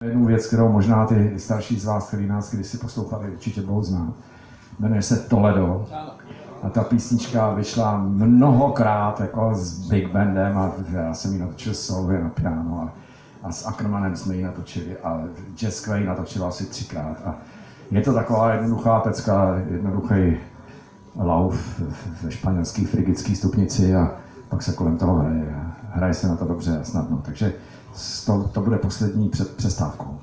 věc, kterou možná ty starší z vás, kteří nás kdysi poslouchali, určitě budou znát. Jmenuje se Toledo. A ta písnička vyšla mnohokrát jako s Big Bandem a já jsem ji natočil solově na piano a, a s Ackermanem jsme ji natočili a Jazz Clay natočil asi třikrát. A je to taková jednoduchá pecka, jednoduchý lauf ve španělské frigické stupnici a pak se kolem toho hraje. Hraje se na to dobře a snadno. Takže to, to bude poslední před přestávkou.